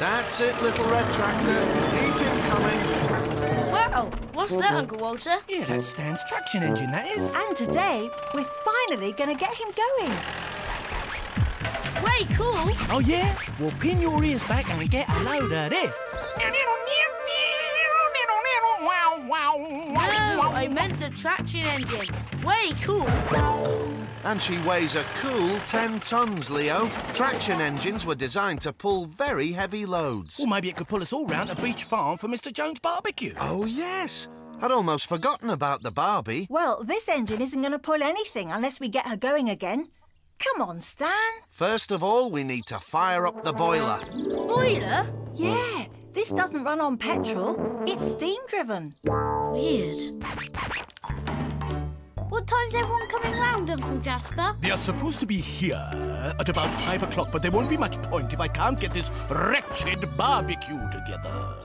That's it, little red tractor. Keep him coming. Wow, what's that, Uncle Walter? Yeah, that's Stan's traction engine, that is. And today, we're finally going to get him going. Way cool. Oh, yeah? Well, pin your ears back and get a load of this. No, I meant the traction engine. Way cool. And she weighs a cool 10 tons, Leo. Traction engines were designed to pull very heavy loads. Well, maybe it could pull us all round to Beech Farm for Mr. Jones' barbecue. Oh, yes. I'd almost forgotten about the Barbie. Well, this engine isn't going to pull anything unless we get her going again. Come on, Stan. First of all, we need to fire up the boiler. Boiler? Yeah, this doesn't run on petrol. It's steam-driven. Weird. What time's everyone coming round, Uncle Jasper? They are supposed to be here at about five o'clock, but there won't be much point if I can't get this wretched barbecue together.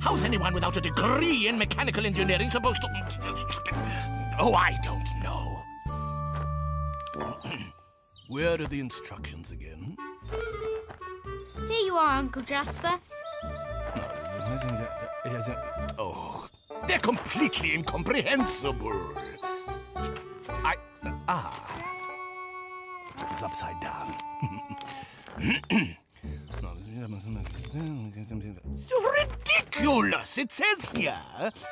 How's anyone without a degree in mechanical engineering supposed to... Oh, I don't know. Where are the instructions again? Here you are, Uncle Jasper. Oh, they're completely incomprehensible. I... Ah. It was upside down. So ridiculous! It says here,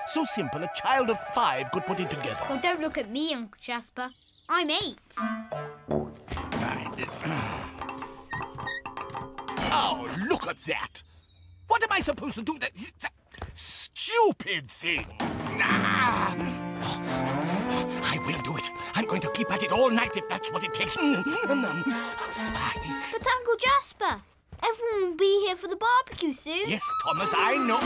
so simple a child of five could put it together. Well, don't look at me, Uncle Jasper. I'm eight. Oh, look at that! What am I supposed to do? That stupid thing! Ah! Oh, s- s- I will do it. I'm going to keep at it all night if that's what it takes. But Uncle Jasper, everyone will be here for the barbecue soon. Yes, Thomas, I know.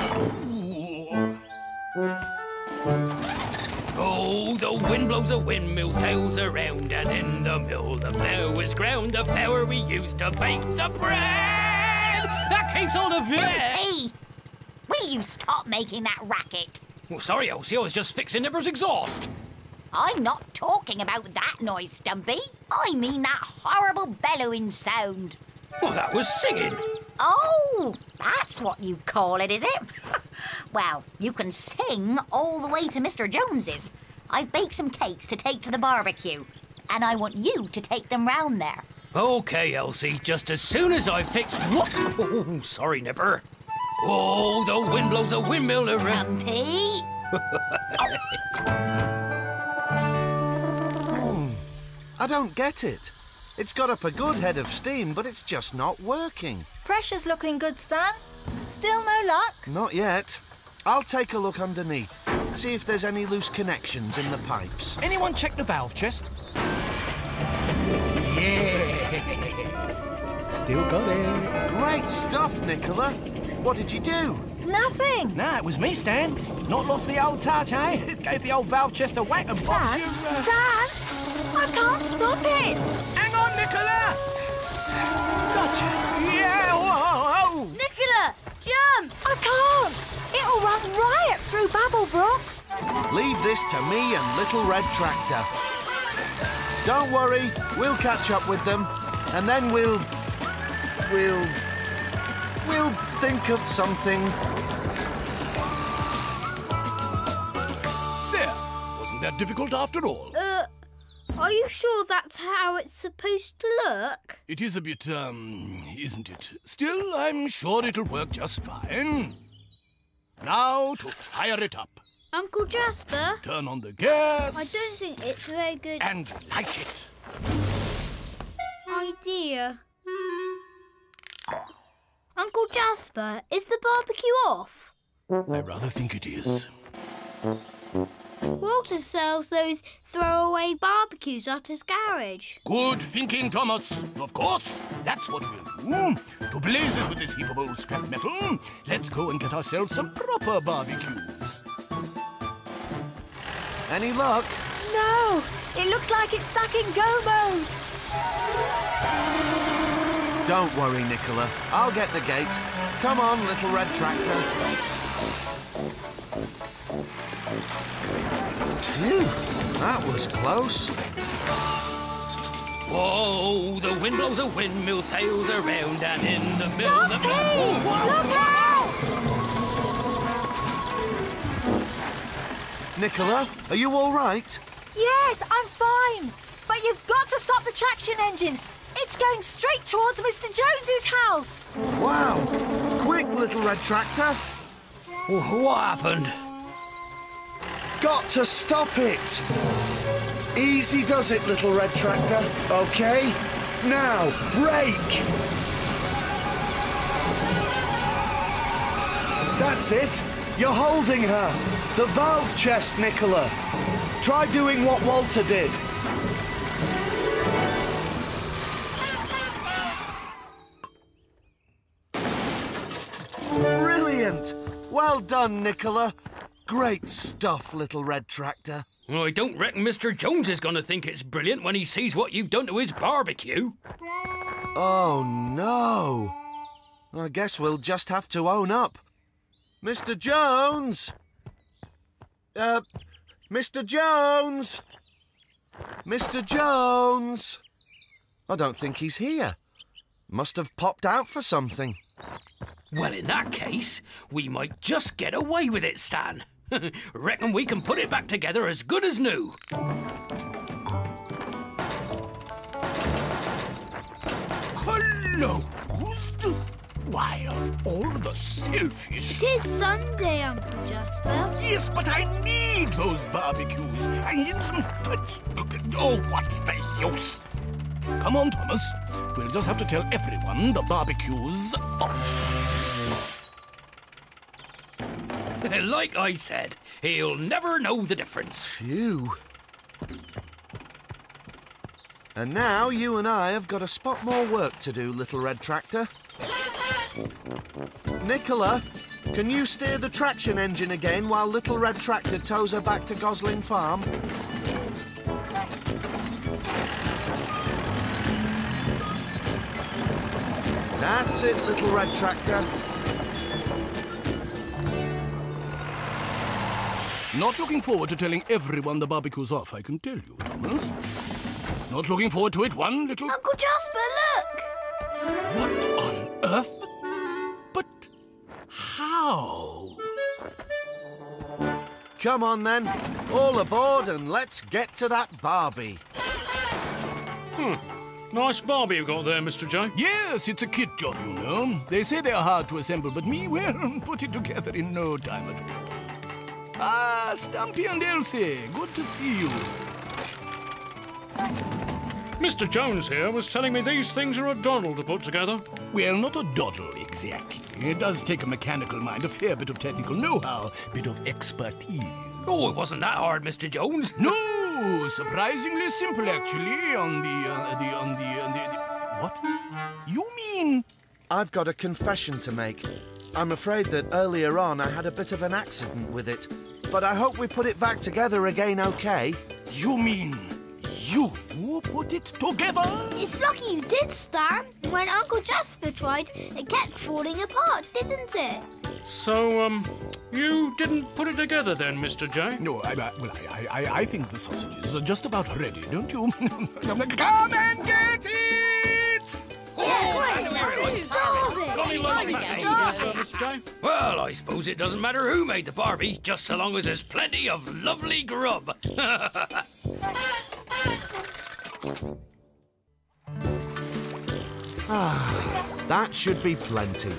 Oh, the wind blows a windmill, sails around, and in the mill the flour's ground, the flour we used to bake the bread. All the bread. Hey! Will you stop making that racket? Well, sorry, Elsie, I was just fixing Nipper's exhaust. I'm not talking about that noise, Stumpy. I mean that horrible bellowing sound. Well, that was singing. Oh, that's what you call it, is it? well, you can sing all the way to Mr. Jones's. I've baked some cakes to take to the barbecue, and I want you to take them round there. Okay, Elsie, just as soon as I fix. Oh, sorry, Nipper. Oh, the wind blows a windmill around. Stumpy! I don't get it. It's got up a good head of steam, but it's just not working. Pressure's looking good, Stan. Still no luck? Not yet. I'll take a look underneath, see if there's any loose connections in the pipes. Anyone check the valve chest? Yeah. Still got it. Great stuff, Nicola. What did you do? Nothing. Nah, it was me, Stan. Not lost the old touch, eh? Gave the old valve chest a whack and Stan, box. You, uh, Stan, I can't stop it. Hang on, Nicola! Gotcha. Yeah, whoa, whoa. Nicola, jump! I can't. It'll run riot through Babblebrook. Leave this to me and Little Red Tractor. Don't worry, we'll catch up with them, and then we'll. we'll. we'll think of something. There. Wasn't that difficult after all? Uh, are you sure that's how it's supposed to look? It is a bit, um, isn't it? Still, I'm sure it'll work just fine. Now to fire it up. Uncle Jasper, Turn on the gas. I don't think it's very good And light it. Idea. Uncle Jasper, is the barbecue off? I rather think it is. Walter sells those throwaway barbecues at his garage. Good thinking, Thomas. Of course. That's what we'll do. To blazes with this heap of old scrap metal, let's go and get ourselves some proper barbecues. Any luck? No, it looks like it's stuck in go mode. Don't worry, Nicola. I'll get the gate. Come on, little red tractor. Phew, that was close. Whoa, the wind blows a windmill sails around and in the Stop middle of the... Whoa, whoa, Look out! Nicola, are you all right? Yes, I'm fine. But you've got to stop the traction engine. It's going straight towards Mr. Jones's house. Wow! Quick, little red tractor! What happened? Got to stop it! Easy does it, little red tractor. Okay? Now, brake! That's it! You're holding her! The valve chest, Nicola! Try doing what Walter did. Brilliant! Well done, Nicola. Great stuff, little red tractor. Well, I don't reckon Mr. Jones is going to think it's brilliant when he sees what you've done to his barbecue. Oh no! I guess we'll just have to own up. Mr. Jones! Uh, Mr. Jones! Mr. Jones! I don't think he's here. Must have popped out for something. Well, in that case, we might just get away with it, Stan. reckon we can put it back together as good as new. Closed? Why, of all the selfish... It is Sunday, Uncle Jasper. Yes, but I need those barbecues. I need some... it's- Oh, what's the use? Come on, Thomas. We'll just have to tell everyone the barbecue's off. like I said, he'll never know the difference. Phew. And now you and I have got a spot more work to do, little red tractor. Nicola, can you steer the traction engine again while little red tractor tows her back to Gosling Farm? That's it, little red tractor. Not looking forward to telling everyone the barbecue's off, I can tell you, Thomas. Not looking forward to it one little... Uncle Jasper, look! What on earth? But how? Come on then, all aboard and let's get to that Barbie. Hmm. Nice barbie you've got there, Mr. J. Yes, it's a kit job, you know. They say they're hard to assemble, but me, well, put it together in no time at all. Ah, Stumpy and Elsie, good to see you. Mr. Jones here was telling me these things are a doddle to put together. Well, not a doddle exactly. It does take a mechanical mind, a fair bit of technical know-how, bit of expertise. Oh, it wasn't that hard, Mr. Jones. No, surprisingly simple actually. On the, uh, the, on the, on the, the, what? You mean? I've got a confession to make. I'm afraid that earlier on I had a bit of an accident with it, but I hope we put it back together again okay. You mean you put it together? It's lucky you did, Stan. When Uncle Jasper tried, it kept falling apart, didn't it? So, um, you didn't put it together then, Mr. J? No, I, I, well, I, I, I think the sausages are just about ready, don't you? Come and get it! Well, I suppose it doesn't matter who made the Barbie, just so long as there's plenty of lovely grub. ah, That should be plenty.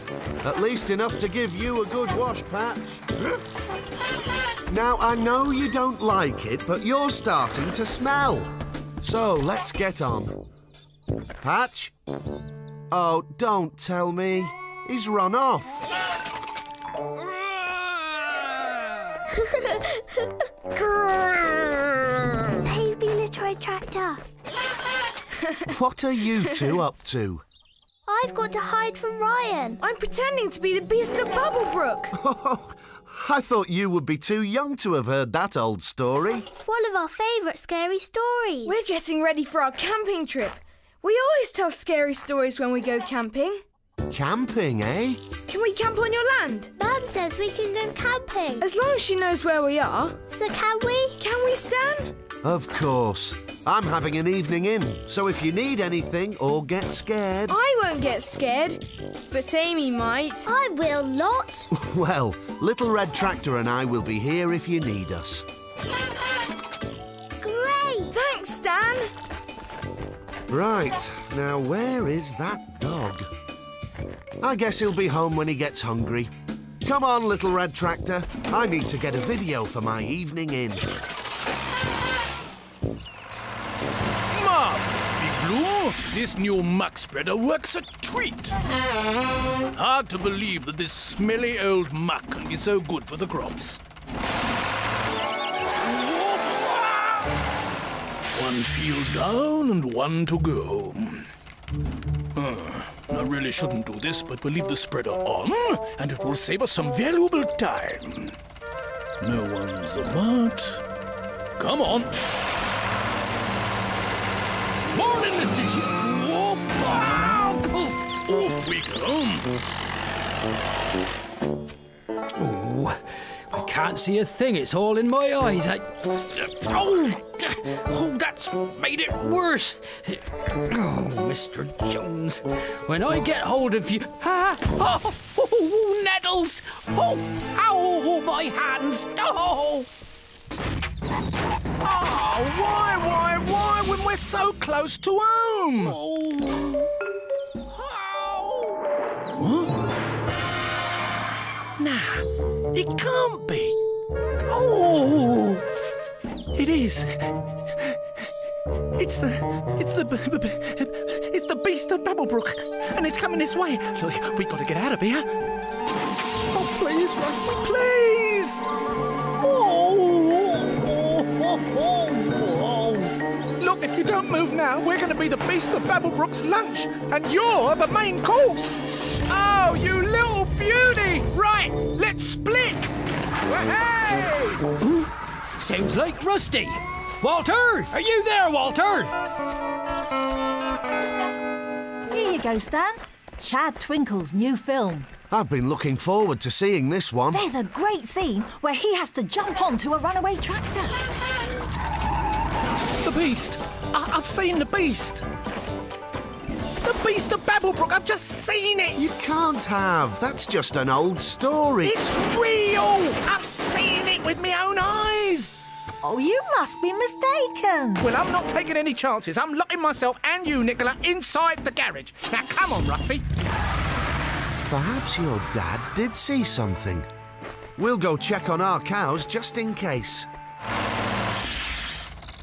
At least enough to give you a good wash, Patch. Now, I know you don't like it, but you're starting to smell. So, let's get on. Patch? Oh, don't tell me. He's run off. Save me, little tractor. What are you two up to? I've got to hide from Ryan. I'm pretending to be the beast of Babblebrook. I thought you would be too young to have heard that old story. It's one of our favourite scary stories. We're getting ready for our camping trip. We always tell scary stories when we go camping. Camping, eh? Can we camp on your land? Mum says we can go camping. As long as she knows where we are. So can we? Can we, Stan? Of course. I'm having an evening in, so if you need anything or get scared, I won't get scared, but Amy might. I will not. well, Little Red Tractor and I will be here if you need us. Great! Thanks, Stan. Right, now where is that dog? I guess he'll be home when he gets hungry. Come on, little red tractor. I need to get a video for my evening in. Marvelous, Big Blue. This new muck spreader works a treat. Hard to believe that this smelly old muck can be so good for the crops. One field down and one to go. Uh, I really shouldn't do this, but we'll leave the spreader on, and it will save us some valuable time. No one's a about. Come on. Morning, Mr. J. Whoa, poof. Off we go. Oh, can't see a thing. It's all in my eyes. I... Oh, oh, that's made it worse. Oh, Mr. Jones, when I get hold of you, ah, oh, oh, nettles! Oh, ow, my hands! Oh, Oh, why, why, why when we're so close to home? oh, What? Nah, it can't be. Oh, it is. It's the, it's the, it's the beast of Babblebrook, and it's coming this way. Look, we gotta get out of here. Oh, please, Rusty, please. Oh. Look, if you don't move now, we're going to be the beast of Babblebrook's lunch, and you're the main course. Oh, you little beauty! Right, let's split. Hey! sounds like Rusty. Walter, are you there, Walter? Here you go, Stan. Chad Twinkle's new film. I've been looking forward to seeing this one. There's a great scene where he has to jump onto a runaway tractor. The beast. I- I've seen the beast. The beast of Babblebrook. I've just seen it. You can't have. That's just an old story. It's real. I've seen it with my own eyes. Oh, you must be mistaken. Well, I'm not taking any chances. I'm locking myself and you, Nicola, inside the garage. Now, come on, Rusty. Perhaps your dad did see something. We'll go check on our cows just in case.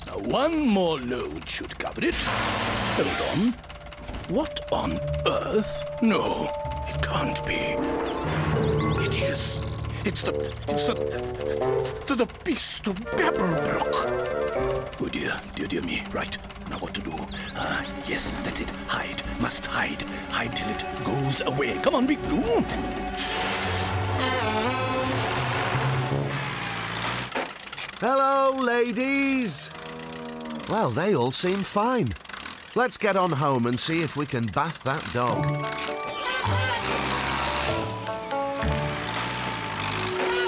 Now, one more load should cover it. Hold on. What on earth? No, it can't be. It is. It's the. It's the. The, the beast of Babblebrook. Oh dear, dear, dear me. Right, now what to do? Ah, yes, that's it. Hide. Must hide. Hide till it goes away. Come on, Big Blue. Hello, ladies. Well, they all seem fine. Let's get on home and see if we can bath that dog.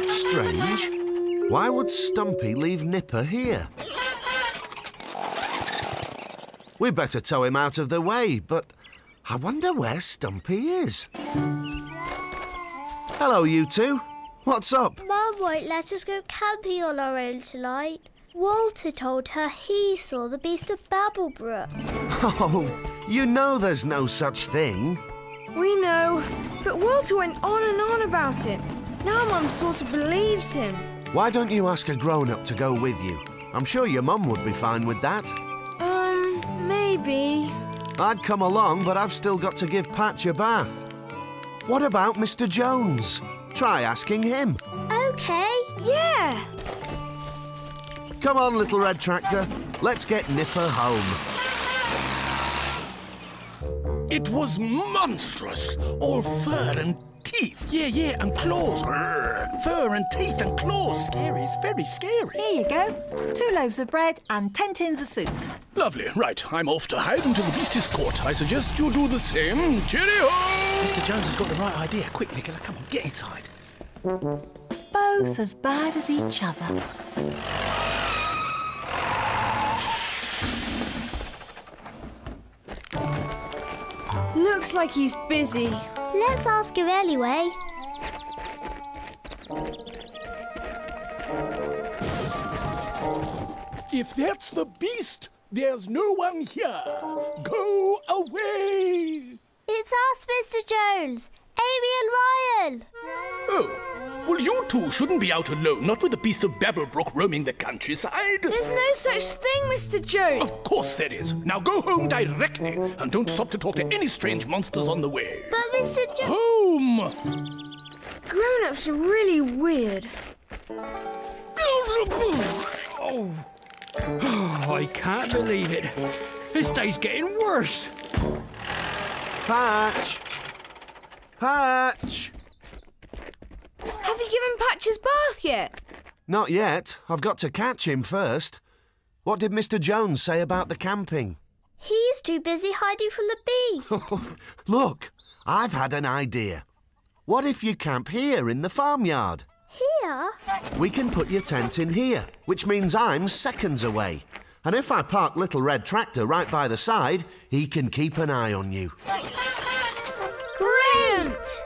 Strange. Why would Stumpy leave Nipper here? We better tow him out of the way, but I wonder where Stumpy is. Hello, you two. What's up? Mum won't let us go camping on our own tonight. Walter told her he saw the beast of Babblebrook. Oh, you know there's no such thing. We know, but Walter went on and on about it. Now Mum sort of believes him. Why don't you ask a grown up to go with you? I'm sure your mum would be fine with that. Um, maybe. I'd come along, but I've still got to give Patch a bath. What about Mr. Jones? Try asking him. Okay. Yeah. Come on, little red tractor. Let's get Nipper home. It was monstrous. All fur and teeth. Yeah, yeah, and claws. Grrr. Fur and teeth and claws. Scary. It's very scary. Here you go. Two loaves of bread and ten tins of soup. Lovely. Right, I'm off to hide until the beast is caught. I suggest you do the same. Cheerio! Mr. Jones has got the right idea. Quick, Nicola, come on, get inside. Both as bad as each other. Looks like he's busy. Let's ask him anyway. If that's the beast, there's no one here. Go away! It's us, Mr. Jones. Amy and Ryan. Oh, well, you two shouldn't be out alone, not with the beast of Babblebrook roaming the countryside. There's no such thing, Mr. Jones. Of course there is. Now go home directly, and don't stop to talk to any strange monsters on the way. But Mr. Jones. Home! Grown-ups are really weird. Oh. I can't believe it. This day's getting worse. Patch! Patch! Have you given Patch his bath yet? Not yet. I've got to catch him first. What did Mr. Jones say about the camping? He's too busy hiding from the beast. Look, I've had an idea. What if you camp here in the farmyard? Here? We can put your tent in here, which means I'm seconds away. And if I park Little Red Tractor right by the side, he can keep an eye on you.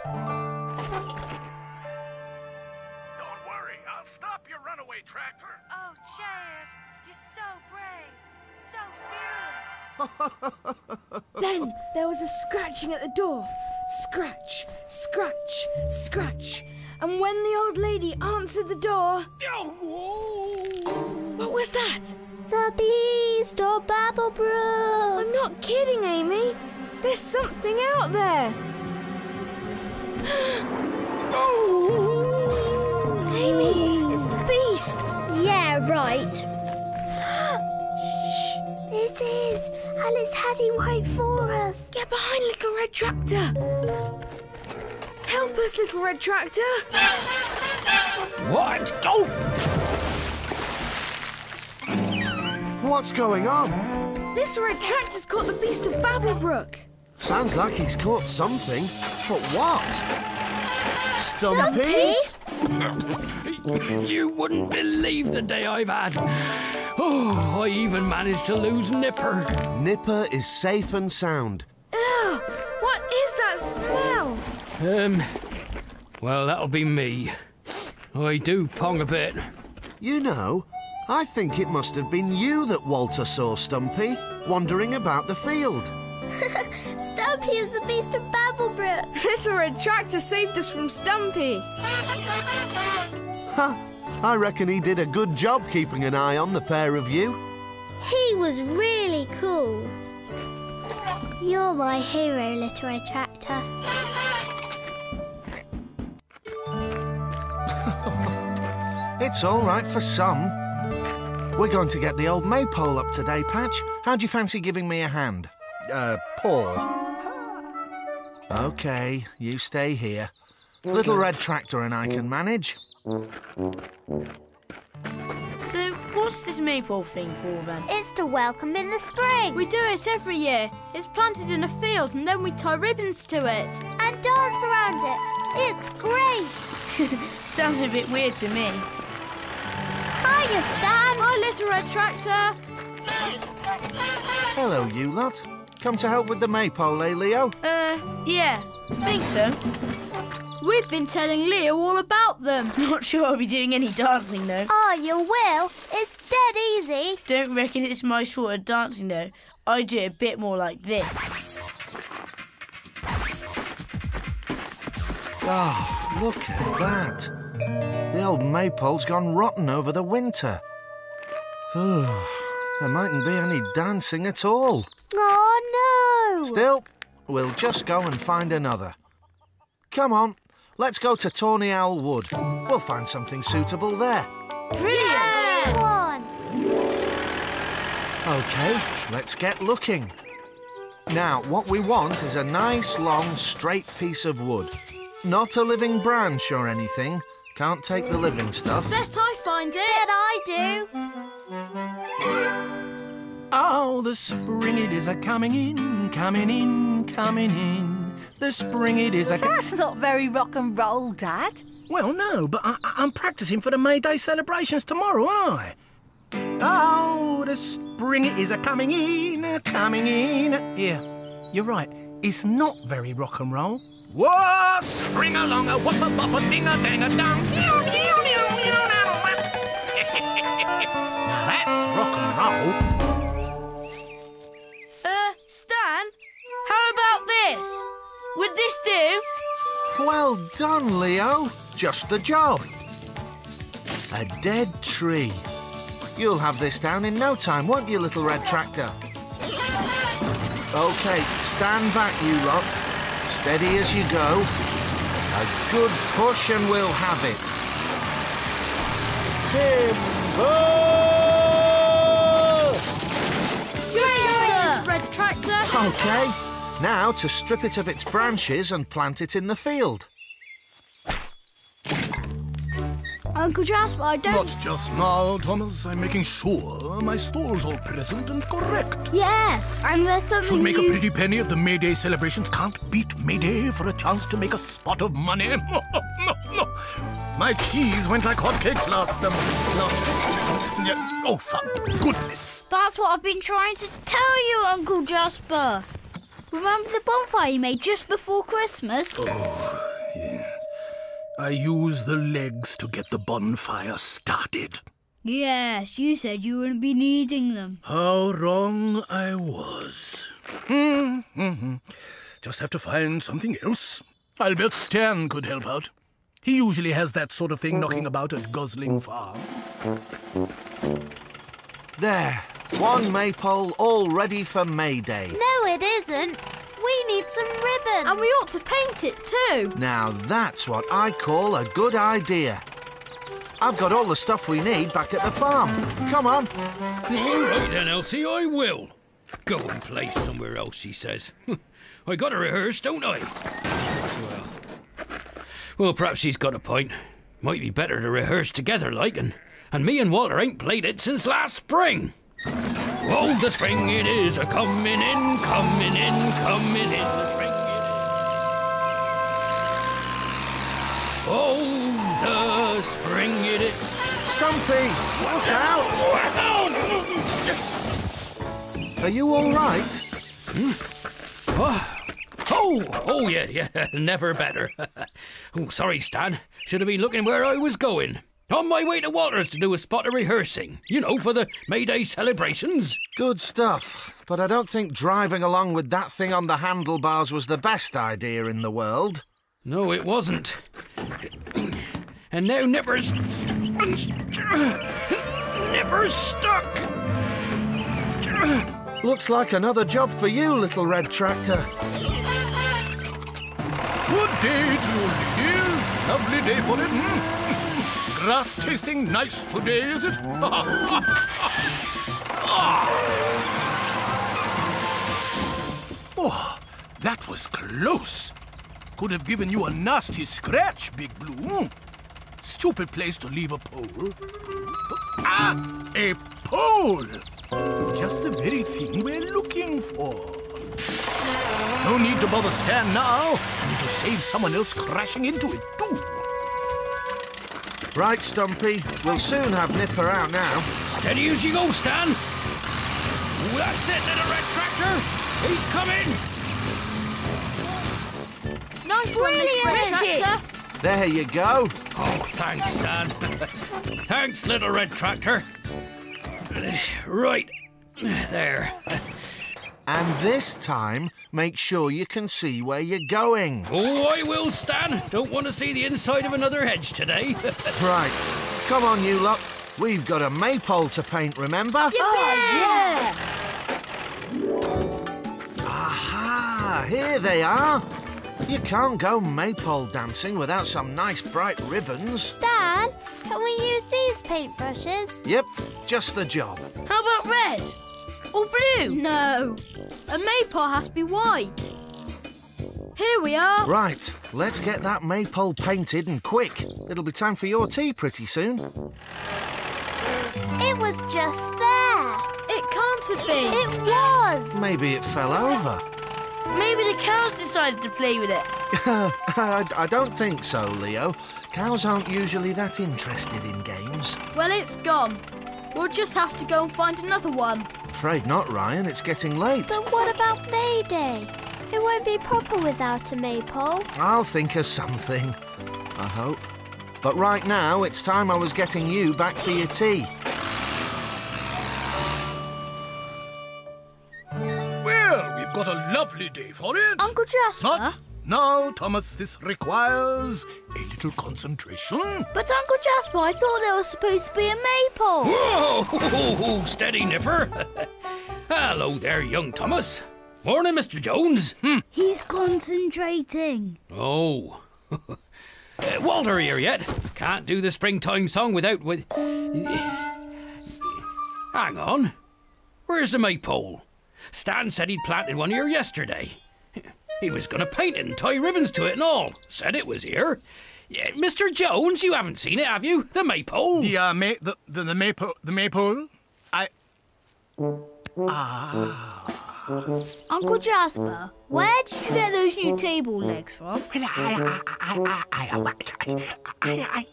Brilliant! Don't worry, I'll stop your runaway tractor. Oh, Chad, you're so brave, so fearless. Then there was a scratching at the door. Scratch, scratch, scratch. And when the old lady answered the door. What was that? The beast of Babblebrook. I'm not kidding, Amy. There's something out there. Amy, it's the beast. Yeah, right. Shh. It is, and it's heading right for us. Get behind Little Red Tractor. Help us, Little Red Tractor. What? Oh! What's going on? This Red Tractor's caught the beast of Babblebrook. Sounds like he's caught something. But what? Stumpy? You wouldn't believe the day I've had. Oh, I even managed to lose Nipper. Nipper is safe and sound. Ugh, what is that smell? Um, well, that'll be me. I do pong a bit. You know, I think it must have been you that Walter saw Stumpy wandering about the field. Stumpy is the beast of Babblebrook. Little Red Tractor saved us from Stumpy. Ha! I reckon he did a good job keeping an eye on the pair of you. He was really cool. You're my hero, Little Red Tractor. It's all right for some. We're going to get the old maypole up today, Patch. How do you fancy giving me a hand? Uh, paw. OK, you stay here. Little Red Tractor and I can manage. So, what's this maypole thing for then? It's to welcome in the spring. We do it every year. It's planted in a field and then we tie ribbons to it. and dance around it. It's great. Sounds a bit weird to me. Hiya, Stan. Hi, little red tractor. Hello, you lot. Come to help with the maypole, eh, Leo? Uh, yeah, think so. We've been telling Leo all about them. Not sure I'll be doing any dancing though. Oh, you will. It's dead easy. Don't reckon it's my sort of dancing though. I do a bit more like this. Oh, look at that. The old maypole's gone rotten over the winter. Ooh, there mightn't be any dancing at all. Oh, no. Still, we'll just go and find another. Come on, let's go to Tawny Owl Wood. We'll find something suitable there. Come on. OK, let's get looking. Now, what we want is a nice, long, straight piece of wood. Not a living branch or anything. Can't take the living stuff. Bet I find it. Bet I do. Oh, the spring it is a coming in, coming in, coming in. The spring it is a. That's not very rock and roll, Dad. Well, no, but I, I- I'm practicing for the May Day celebrations tomorrow, aren't I? Oh, the spring it is a coming in, a coming in. Yeah, you're right. It's not very rock and roll. Whoa, spring along a whopper bopper ding a dang a dong. now that's rock and roll. Would this do? Well done, Leo. Just the job. A dead tree. You'll have this down in no time, won't you, little red tractor? OK, stand back, you lot. Steady as you go. A good push and we'll have it. Timber! Great, Red Tractor. OK, now to strip it of its branches and plant it in the field. Uncle Jasper, I don't. Not just now, Thomas. I'm making sure my stalls are present and correct. Yes, and there's something. Should make a pretty penny if the May Day celebrations can't beat May Day for a chance to make a spot of money. My cheese went like hotcakes last um, last. Yeah, oh, for goodness! That's what I've been trying to tell you, Uncle Jasper. Remember the bonfire you made just before Christmas? Oh, yes. I used the legs to get the bonfire started. Yes, you said you wouldn't be needing them. How wrong I was. Hmm, hmm. Just have to find something else. I'll bet Stan could help out. He usually has that sort of thing knocking about at Gosling Farm. There, one maypole all ready for May Day. No, it isn't. We need some ribbon. And we ought to paint it too. Now that's what I call a good idea. I've got all the stuff we need back at the farm. Come on. All right then, Elsie, I will. Go and play somewhere else, she says. I got to rehearse, don't I? Well, well, perhaps she's got a point. Might be better to rehearse together, like, and, and me and Walter ain't played it since last spring. Oh, the spring it is a coming in, coming in, coming in. The spring it is. Oh, the spring it is. Stumpy, look out! Are you all right? Hmm. Oh, oh, oh, yeah, yeah, never better. oh, sorry, Stan. Should have been looking where I was going. On my way to Walters to do a spot of rehearsing, you know, for the May Day celebrations. Good stuff. But I don't think driving along with that thing on the handlebars was the best idea in the world. No, it wasn't. And now Nipper's. Nipper's stuck. Looks like another job for you, little red tractor. Good day to you, ladies. Lovely day for it. Hmm? Grass tasting nice today, is it? oh, that was close. Could have given you a nasty scratch, Big Blue. Stupid place to leave a pole. Ah, a pole! Just the very thing we're looking for. No need to bother Stan now, and it'll save someone else crashing into it, too. Right, Stumpy. We'll soon have Nipper out now. Steady as you go, Stan. Ooh, That's it, little red tractor. He's coming. Nice one, little Red Tractor. There you go. Oh, thanks, Stan. thanks, little red tractor. Right. There. And this time, make sure you can see where you're going. Oh, I will, Stan. Don't want to see the inside of another hedge today. Right. Come on, you lot. We've got a maypole to paint, remember? Oh yeah. Aha! Here they are. You can't go maypole dancing without some nice bright ribbons. Stan, can we use these paintbrushes? Yep, just the job. How about red? Or blue? No. A maypole has to be white. Here we are. Right, let's get that maypole painted and quick. It'll be time for your tea pretty soon. It was just there. It can't have been. It was. Maybe it fell over. Maybe the cows decided to play with it. I, I don't think so, Leo. Cows aren't usually that interested in games. Well, it's gone. We'll just have to go and find another one. Afraid not, Ryan. It's getting late. But what about May Day? It won't be proper without a maypole. I'll think of something. I hope. But right now, it's time I was getting you back for your tea. Well, we've got a lovely day for it. Uncle Jasper? Not now, Thomas. This requires a little concentration. But Uncle Jasper, I thought there was supposed to be a maypole. Whoa! Steady, Nipper. Hello there, young Thomas. Morning, Mr. Jones. Hmm. He's concentrating. Oh. uh, Walter here yet? Can't do the springtime song without with. Hang on. Where's the maypole? Stan said he'd planted one here yesterday. He was going to paint it and tie ribbons to it and all. Said it was here. Yeah, Mr. Jones, you haven't seen it, have you? The maypole. The uh, may the the, the maypole the maypole. I Ah. Uncle Jasper, where did you get those new table legs from? I I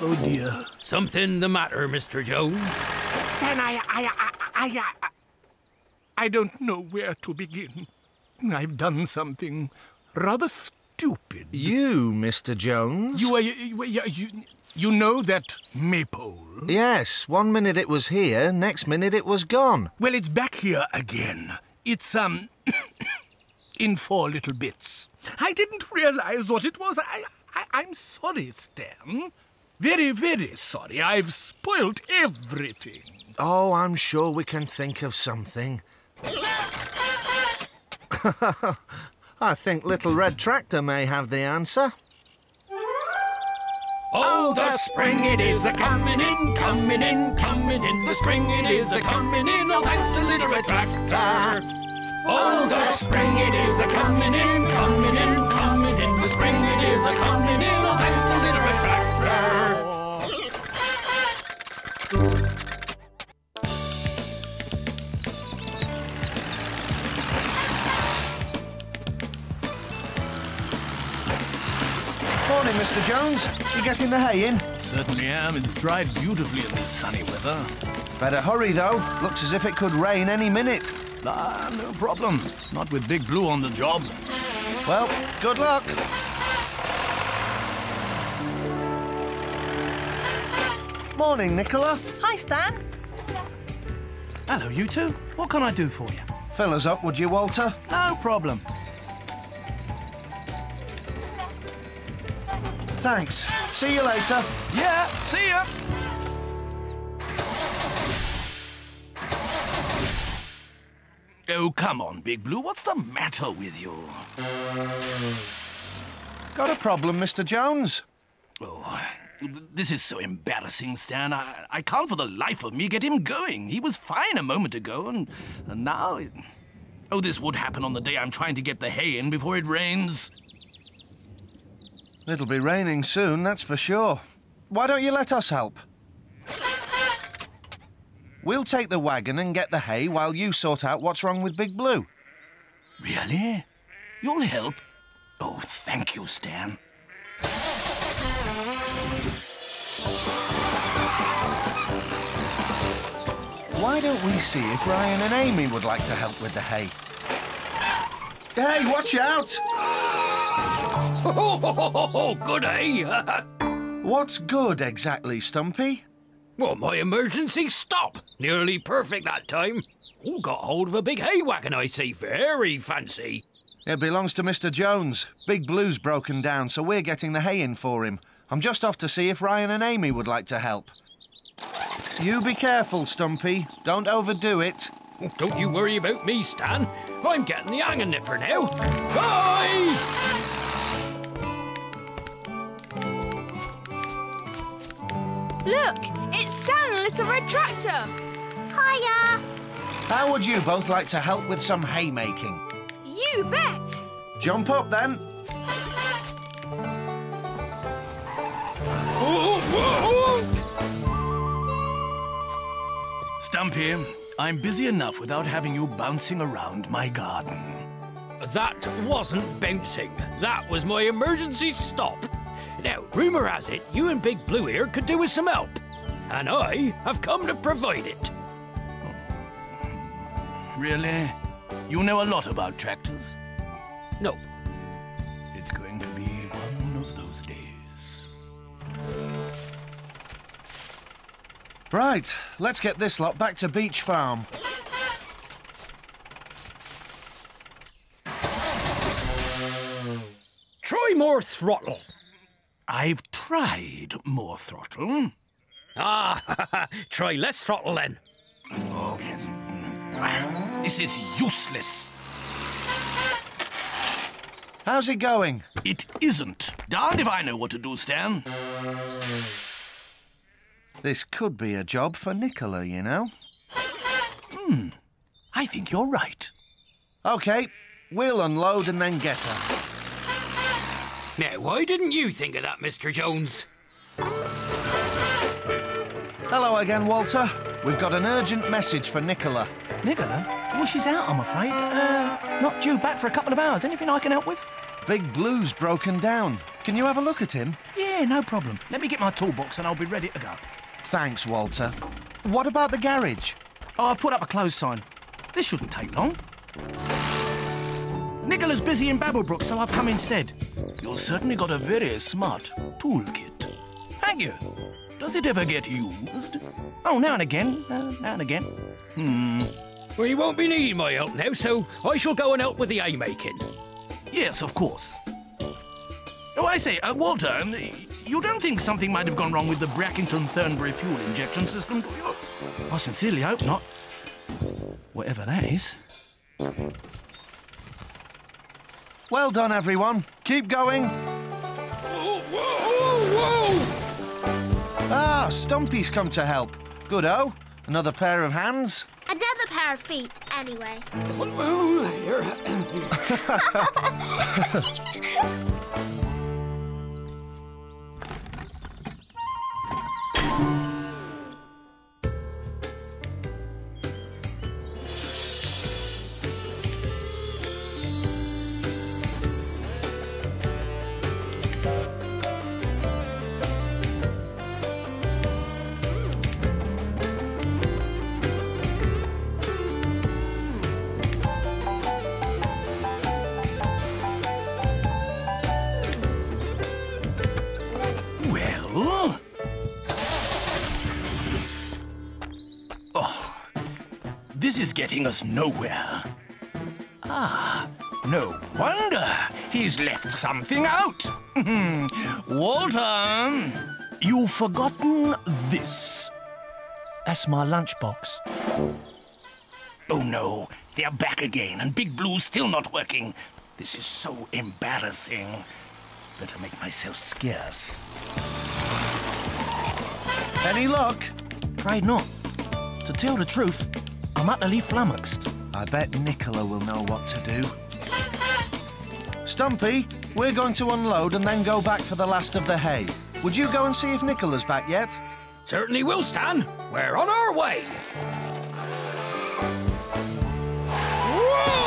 Oh dear. Something the matter, Mr. Jones? Stan, I I I I I, I don't know where to begin. I've done something rather stupid. You, Mr. Jones? You, uh, you, you, you, know that maypole? Yes, one minute it was here, next minute it was gone. Well, it's back here again. It's, um, in four little bits. I didn't realize what it was. I, I, I'm sorry, Stan. Very, very sorry. I've spoilt everything. Oh, I'm sure we can think of something. I think Little Red Tractor may have the answer. Oh, the spring it is a coming in, coming in, coming in. The spring it is a coming in, all thanks to Little Red Tractor. Oh, the spring it is a coming in, coming in, coming in. The spring it is a coming in, all thanks to Little Red Tractor. Morning, Mr. Jones. You getting the hay in? Certainly am. It's dried beautifully in this sunny weather. Better hurry, though. Looks as if it could rain any minute. Ah, no problem. Not with Big Blue on the job. Well, good luck. Morning, Nicola. Hi, Stan. Hello, you two. What can I do for you? Fill us up, would you, Walter? No problem. Thanks. See you later. Yeah, see ya. Oh, come on, Big Blue. What's the matter with you? Got a problem, Mr. Jones? Oh, this is so embarrassing, Stan. I, I can't for the life of me get him going. He was fine a moment ago, and, and now... It... Oh, this would happen on the day I'm trying to get the hay in before it rains. It'll be raining soon, that's for sure. Why don't you let us help? We'll take the wagon and get the hay while you sort out what's wrong with Big Blue. Really? You'll help? Oh, thank you, Stan. Why don't we see if Ryan and Amy would like to help with the hay? Hey, watch out! Oh, good, eh? What's good exactly, Stumpy? well, my emergency stop. Nearly perfect that time. Oh, got hold of a big hay wagon, I see. Very fancy. It belongs to Mr. Jones. Big Blue's broken down, so we're getting the hay in for him. I'm just off to see if Ryan and Amy would like to help. You be careful, Stumpy. Don't overdo it. Don't you worry about me, Stan. I'm getting the hang of Nipper now. Bye! Look, it's Stan and Little Red Tractor. Hiya! How would you both like to help with some haymaking? You bet. Jump up then. Stumpy, I'm busy enough without having you bouncing around my garden. That wasn't bouncing. That was my emergency stop. Now, rumour has it you and Big Blue here could do with some help. And I have come to provide it. Really? You know a lot about tractors. No, It's going to be Right, let's get this lot back to Beech Farm. Try more throttle. I've tried more throttle. Ah, try less throttle then. Oh, yes. This is useless. How's it going? It isn't. Darned if I know what to do, Stan. This could be a job for Nicola, you know. Hmm. I think you're right. OK, we'll unload and then get her. Now, why didn't you think of that, Mr. Jones? Hello again, Walter. We've got an urgent message for Nicola. Nicola? Well, she's out, I'm afraid. Uh, not due back for a couple of hours. Anything I can help with? Big Blue's broken down. Can you have a look at him? Yeah, no problem. Let me get my toolbox and I'll be ready to go. Thanks, Walter. What about the garage? Oh, I've put up a closed sign. This shouldn't take long. Nicola's busy in Babblebrook, so I've come instead. You've certainly got a very smart toolkit. Thank you. Does it ever get used? Oh, now and again. Uh, now and again. Hmm. Well, you won't be needing my help now, so I shall go and help with the hay-making. Yes, of course. Oh, I say, uh, Walter, um, you don't think something might have gone wrong with the Brackington Thornbury fuel injection system, do you? I sincerely hope not. Whatever that is. Well done, everyone. Keep going. Whoa, whoa, whoa! Ah, Stumpy's come to help. Good-o. Another pair of hands. Another pair of feet, anyway. getting us nowhere. Ah, no wonder he's left something out. Walter, you've forgotten this. That's my lunchbox. Oh no, they're back again, and Big Blue's still not working. This is so embarrassing. Better make myself scarce. Any luck? Afraid not. To tell the truth, I'm utterly flummoxed. I bet Nicola will know what to do. Stumpy, we're going to unload and then go back for the last of the hay. Would you go and see if Nicola's back yet? Certainly will, Stan. We're on our way. Whoa!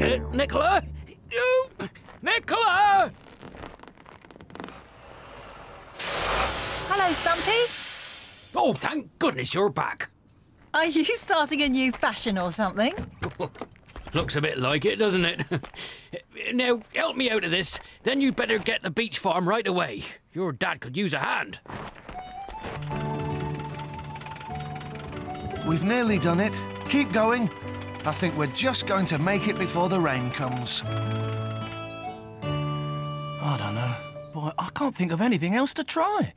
Uh, Nicola? You... Nicola! Hello, Stumpy. Oh, thank goodness you're back. Are you starting a new fashion or something? Looks a bit like it, doesn't it? now, help me out of this. Then you'd better get the Beech Farm right away. Your dad could use a hand. We've nearly done it. Keep going. I think we're just going to make it before the rain comes. I don't know. Boy, I can't think of anything else to try.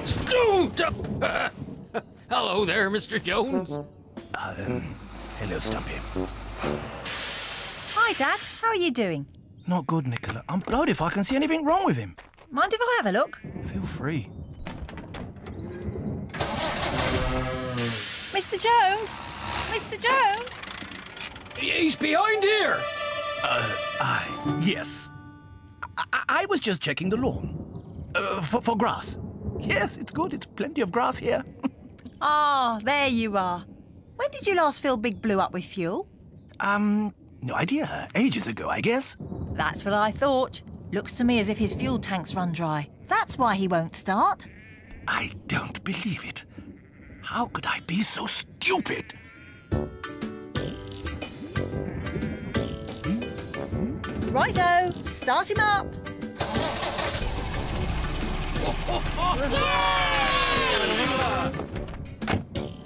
Whoa! Hello there, Mr. Jones. Uh, um, hello, Stumpy. Hi, Dad. How are you doing? Not good, Nicola. I'm blowed if I can see anything wrong with him. Mind if I have a look? Feel free. Mr. Jones? Mr. Jones? He's behind here. Uh, I... yes. I, I, I was just checking the lawn. Uh, for, for grass. Yes, it's good. It's plenty of grass here. Ah, there you are. When did you last fill Big Blue up with fuel? Um, no idea. Ages ago, I guess. That's what I thought. Looks to me as if his fuel tank's run dry. That's why he won't start. I don't believe it. How could I be so stupid? Righto, start him up.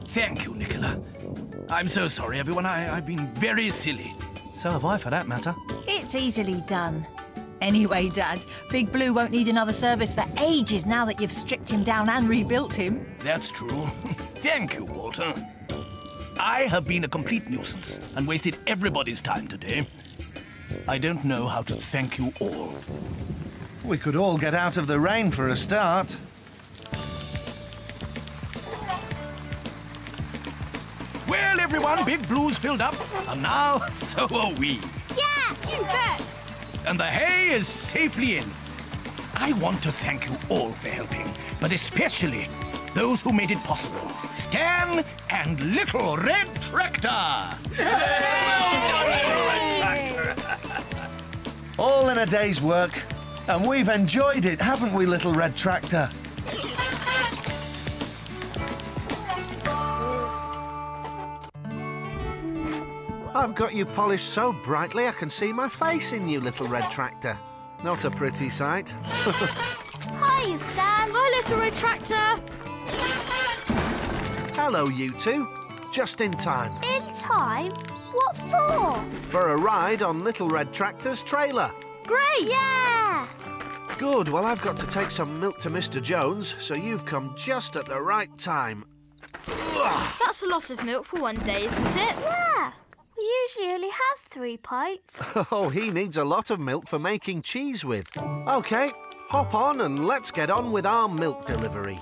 Thank you, Nicola. I'm so sorry, everyone. I, I've been very silly. So have I, for that matter. It's easily done. Anyway, Dad, Big Blue won't need another service for ages now that you've stripped him down and rebuilt him. That's true. Thank you, Walter. I have been a complete nuisance and wasted everybody's time today. I don't know how to thank you all. We could all get out of the rain for a start. Well, everyone, Big Blue's filled up, and now so are we. Yeah, you bet. And the hay is safely in. I want to thank you all for helping, but especially those who made it possible Stan and Little Red Tractor. All in a day's work. And we've enjoyed it, haven't we, Little Red Tractor? I've got you polished so brightly I can see my face in you, Little Red Tractor. Not a pretty sight. Hi, Stan. Hi, little red tractor. Hello, you two. Just in time. In time? What for? For a ride on Little Red Tractor's trailer. Great. Yeah. Good, well, I've got to take some milk to Mr. Jones, so you've come just at the right time. That's a lot of milk for one day, isn't it? Yeah. We usually only have three pints. Oh, he needs a lot of milk for making cheese with. OK, hop on and let's get on with our milk delivery.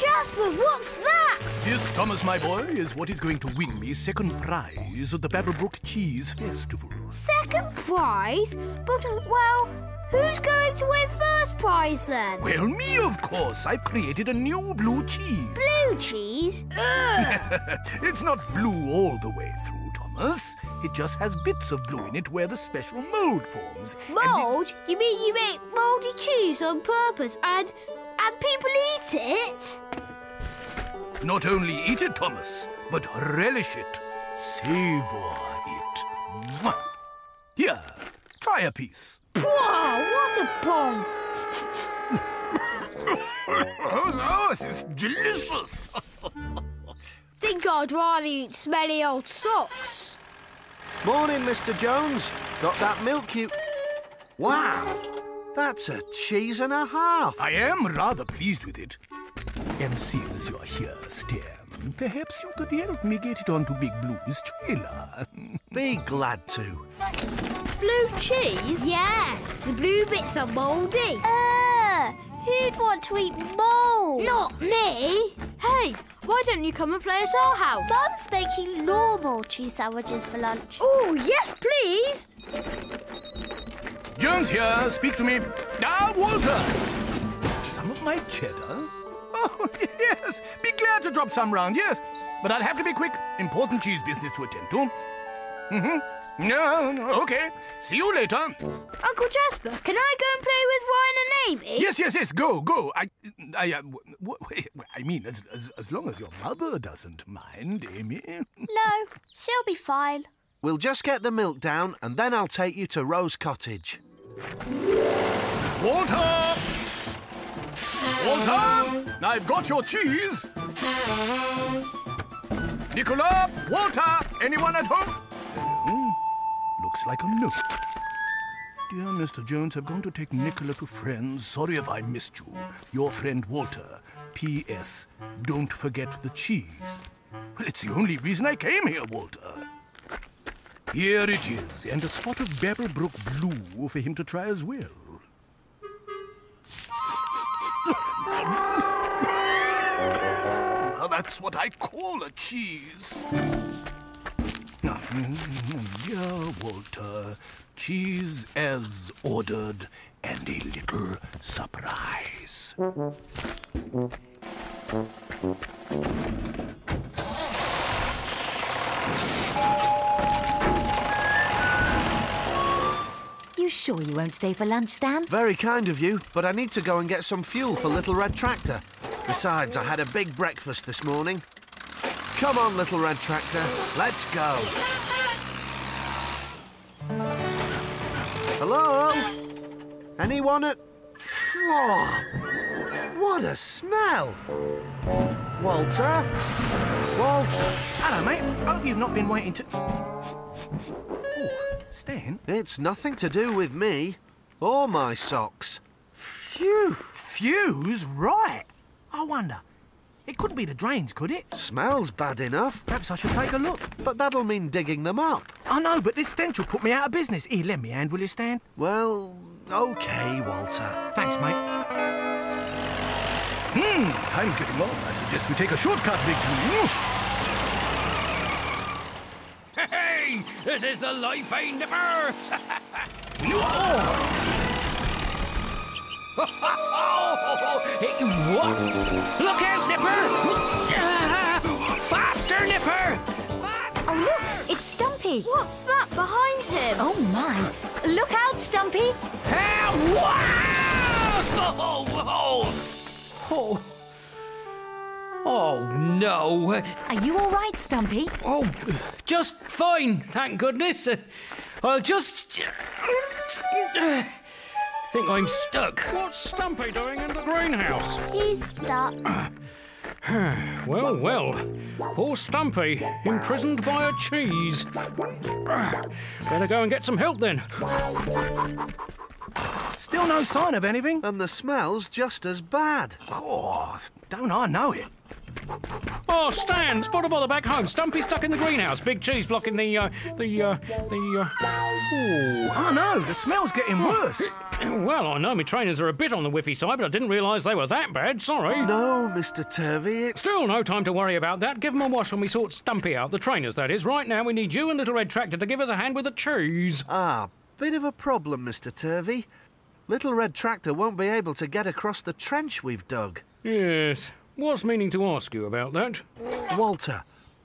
Jasper, what's that? This, Thomas, my boy, is what is going to win me second prize at the Babblebrook Cheese Festival. Second prize? But, uh, well, who's going to win first prize then? Well, me, of course. I've created a new blue cheese. Blue cheese? it's not blue all the way through, Thomas. It just has bits of blue in it where the special mold forms. And it- Mould? You mean you make mouldy cheese on purpose and and people eat it? Not only eat it, Thomas, but relish it, savor it. Mwah. Here, try a piece. Whoa, what a pong! oh, this is delicious. Think I'd rather eat smelly old socks. Morning, Mr. Jones. Got that milk you. Wow, that's a cheese and a half. I am rather pleased with it. And seeing as you're here, Stan, perhaps you could help me get it onto Big Blue's trailer. Be glad to. Blue cheese? Yeah, the blue bits are mouldy. Uh, who'd want to eat mould? Not me. Hey, why don't you come and play at our house? Mum's making normal cheese sandwiches for lunch. Oh, yes, please. Jones here, speak to me. Ah, Walter! Some of my cheddar? Oh, yes. Be glad to drop some round, yes. But I'll have to be quick. Important cheese business to attend to. Mm-hmm. No, no, okay. See you later. Uncle Jasper, can I go and play with Ryan and Amy? Yes, yes, yes. Go, go. I, I, uh, w- w- I mean, as, as, as long as your mother doesn't mind, Amy. No, she'll be fine. We'll just get the milk down and then I'll take you to Rose Cottage. Walter! Walter! I've got your cheese. Nicola! Walter! Anyone at home? Hmm, Looks like a note. Dear Mr. Jones, I've gone to take Nicola to friends. Sorry if I missed you. Your friend Walter. P.S. Don't forget the cheese. Well, it's the only reason I came here, Walter. Here it is, and a spot of Babblebrook blue for him to try as well. Well, that's what I call a cheese. Dear Walter, cheese as ordered and a little surprise. Sure you won't stay for lunch, Stan? Very kind of you, but I need to go and get some fuel for Little Red Tractor. Besides, I had a big breakfast this morning. Come on, Little Red Tractor, let's go. Hello? Anyone at... Oh, what a smell! Walter? Walter? Hello, mate. Hope you've not been waiting to... Oh, Stan? It's nothing to do with me. Or my socks. Phew! Fuse? Right. I wonder. It couldn't be the drains, could it? Smells bad enough. Perhaps I should take a look. But that'll mean digging them up. I know, but this stench will put me out of business. Here, lend me a hand, will you, Stan? Well, OK, Walter. Thanks, mate. Hmm, time's getting on. I suggest we take a shortcut, Big Blue. Hey, this is the life aid nipper. You are Hey, what? Look out, Nipper! Faster, Nipper! Oh, look, it's Stumpy. What's that behind him? Oh, my. Look out, Stumpy. Ah, wow! Oh, oh, oh. Oh, no. Are you all right, Stumpy? Oh, just fine, thank goodness. Uh, I'll just. uh, think I'm stuck. What's Stumpy doing in the greenhouse? He's stuck. Well, well. Poor Stumpy, imprisoned by a cheese. Better go and get some help then. Still no sign of anything? And the smell's just as bad. Oh, don't I know it? Oh, Stan, spotted by the back home. Stumpy stuck in the greenhouse. Big cheese blocking the, uh, the, uh, the, uh... Oh. I know, the smell's getting worse. Well, I know my trainers are a bit on the whiffy side, but I didn't realise they were that bad. Sorry. No, Mr. Turvey, it's... Still no time to worry about that. Give them a wash when we sort Stumpy out. The trainers, that is. Right now, we need you and Little Red Tractor to give us a hand with the cheese. Ah, bit of a problem, Mr. Turvey. Little Red Tractor won't be able to get across the trench we've dug. Yes. Was meaning to ask you about that. Walter,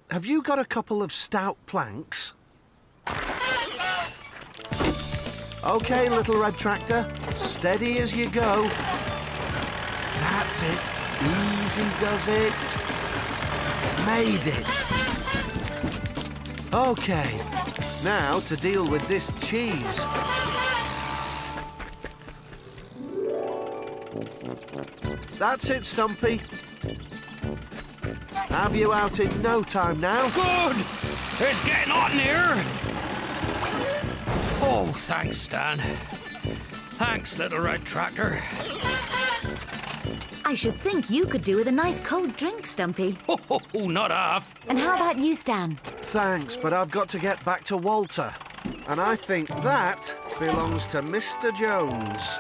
have you got a couple of stout planks? OK, Little Red Tractor. Steady as you go. That's it. Easy does it. Made it. OK. Now to deal with this cheese. That's it, Stumpy. Have you out in no time now? Good! It's getting hot in here! Oh, thanks, Stan. Thanks, Little Red Tractor. I should think you could do with a nice cold drink, Stumpy. Oh, not half. And how about you, Stan? Thanks, but I've got to get back to Walter. And I think that belongs to Mr. Jones.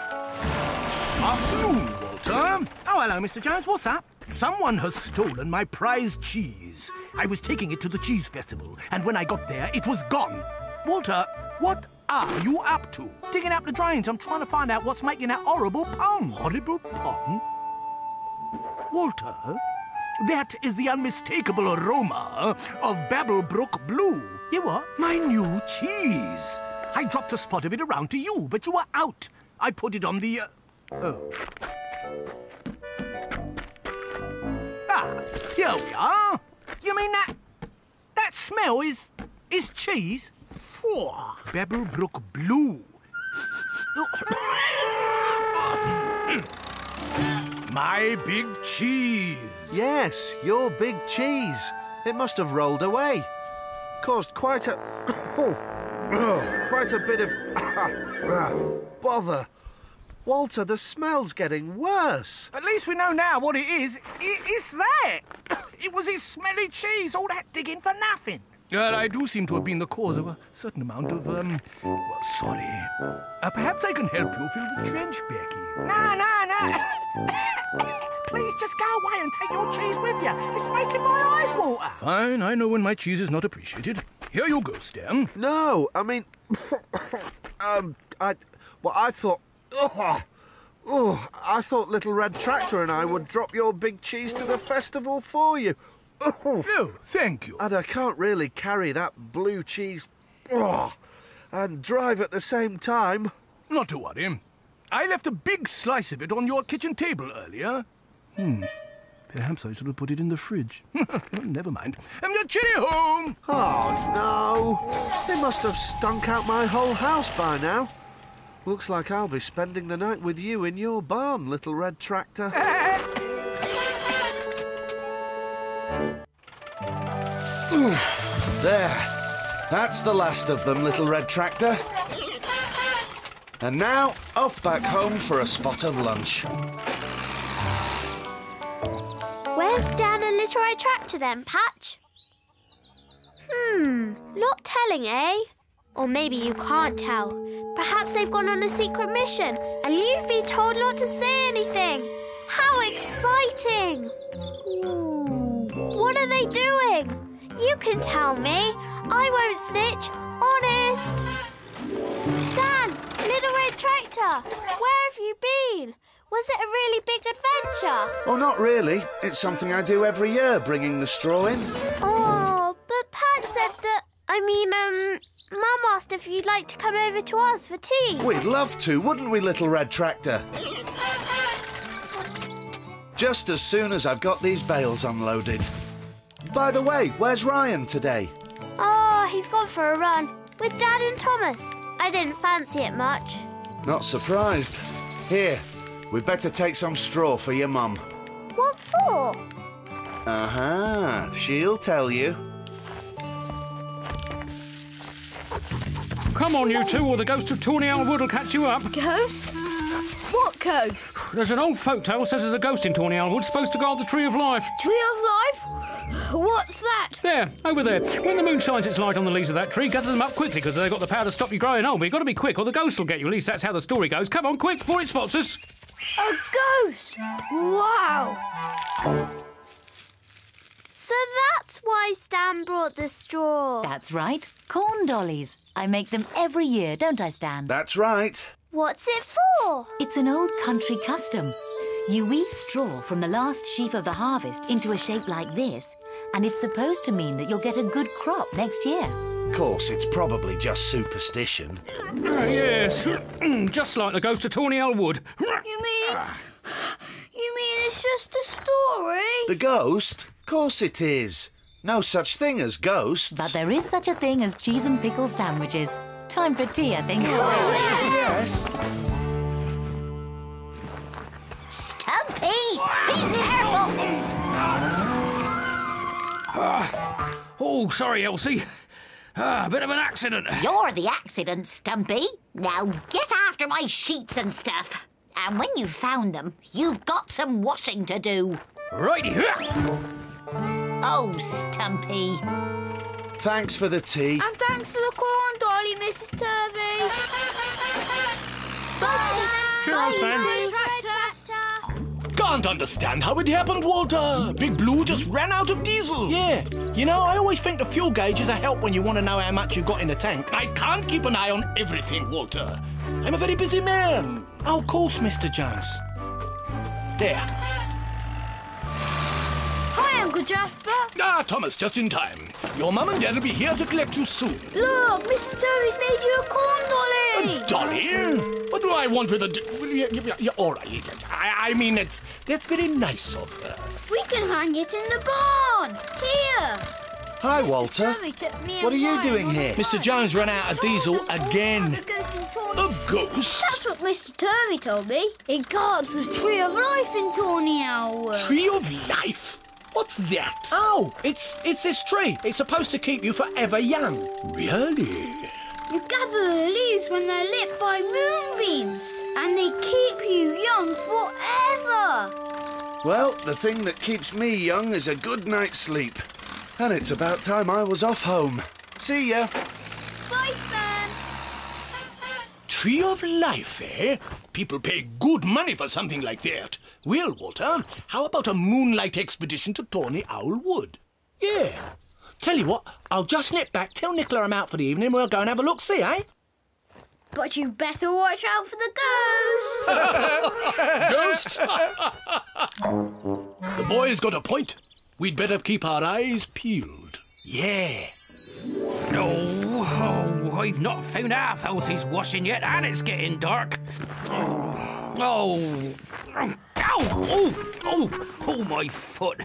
Afternoon, Walter. Oh, hello, Mr. Jones. What's up? Someone has stolen my prize cheese. I was taking it to the cheese festival, and when I got there, it was gone. Walter, what are you up to? Digging up the drains. I'm trying to find out what's making that horrible pong. Horrible pong? Walter, that is the unmistakable aroma of Babblebrook Blue. You what? My new cheese. I dropped a spot of it around to you, but you were out. I put it on the... Uh... Oh. Ah, here we are. You mean that... That smell is... is cheese? Phew, Babblebrook Blue. My big cheese. Yes, your big cheese. It must have rolled away. Caused quite a... quite a bit of... bother. Walter, the smell's getting worse. At least we know now what it is. It is that. It was his smelly cheese, all that digging for nothing. Well, I do seem to have been the cause of a certain amount of, um, well, sorry. Uh, perhaps I can help you fill the trench, Becky. No, no, no. Please just go away and take your cheese with you. It's making my eyes water. Fine, I know when my cheese is not appreciated. Here you go, Stan. No, I mean... um, I... Well, I thought... Oh, oh, I thought Little Red Tractor and I would drop your big cheese to the festival for you. Oh, thank you. And I can't really carry that blue cheese oh, and drive at the same time. Not to worry. I left a big slice of it on your kitchen table earlier. Hmm. Perhaps I should have put it in the fridge. Never mind. I'm your chilly home! Oh, no. They must have stunk out my whole house by now. Looks like I'll be spending the night with you in your barn, little red tractor. there. That's the last of them, little red tractor. And now, off back home for a spot of lunch. Where's Dan and Little Red Tractor then, Patch? Hmm, not telling, eh? Or maybe you can't tell. Perhaps they've gone on a secret mission and you've been told not to say anything. How exciting! Ooh, what are they doing? You can tell me. I won't snitch. Honest. Where have you been? Was it a really big adventure? Oh, not really. It's something I do every year, bringing the straw in. Oh, but Pat said that. I mean, um, Mum asked if you'd like to come over to us for tea. We'd love to, wouldn't we, little red tractor? Just as soon as I've got these bales unloaded. By the way, where's Ryan today? Oh, he's gone for a run with Dad and Thomas. I didn't fancy it much. Not surprised. Here, we'd better take some straw for your mum. What for? Uh-huh, she'll tell you. Come on, you two, or the ghost of Tawny Owl Wood will catch you up. Ghost? What ghost? There's an old folk tale says there's a ghost in Tawny Owl Wood supposed to guard the Tree of Life. Tree of Life? What's that? There, over there. When the moon shines its light on the leaves of that tree, gather them up quickly because they've got the power to stop you growing old. But you've got to be quick or the ghost will get you. At least that's how the story goes. Come on, quick, before it spots us. A ghost? Wow. So that's why Stan brought the straw. That's right. Corn dollies. I make them every year, don't I, Stan? That's right. What's it for? It's an old country custom. You weave straw from the last sheaf of the harvest into a shape like this, and it's supposed to mean that you'll get a good crop next year. Of course, it's probably just superstition. Ah, yes, just like the ghost of Tawny Owl Wood. You mean. You mean it's just a story? The ghost? Of course it is. No such thing as ghosts. But there is such a thing as cheese and pickle sandwiches. Time for tea, I think. yes. Stumpy! Be careful! Oh, sorry, Elsie. Ah, a bit of an accident. You're the accident, Stumpy. Now get after my sheets and stuff. And when you've found them, you've got some washing to do. Righty. Oh, Stumpy. Thanks for the tea. And thanks for the corn dolly, Mrs. Turvey. Bye, Sure, Stan. Can't understand how it happened, Walter. Big Blue just ran out of diesel. Yeah. You know, I always think the fuel gauge is a help when you want to know how much you got in the tank. I can't keep an eye on everything, Walter. I'm a very busy man. Oh, of course, Mr. Jones. There. Hi, Uncle Jasper. Ah, Thomas, just in time. Your mum and dad will be here to collect you soon. Look, Mrs. Turvey's made you a corn dolly. A dolly? What do I want with a... d- all right. I, I mean, it's, that's very nice of her. We can hang it in the barn. Here. Hi, Walter. Turvey took me What are you Ryan doing here? Mr. Jones ran out of diesel again. The ghost in Tawny. A ghost? That's what Mr. Turvey told me. It guards the tree of life in Tawny Owl. Tree of life? What's that? Oh, it's it's this tree. It's supposed to keep you forever young. Really? You gather the leaves when they're lit by moonbeams, and they keep you young forever. Well, the thing that keeps me young is a good night's sleep. And it's about time I was off home. See ya. Bye, Stan. Tree of life, eh? People pay good money for something like that. Well, Walter, how about a moonlight expedition to Tawny Owl Wood? Yeah. Tell you what, I'll just nip back, tell Nicola I'm out for the evening, we'll go and have a look, see, eh? But you better watch out for the ghosts! Ghosts? the boy's got a point. We'd better keep our eyes peeled. Yeah. No, oh, I've not found half Elsie's washing yet, and it's getting dark. Oh, oh. Ow! Oh! Oh! Oh, my foot!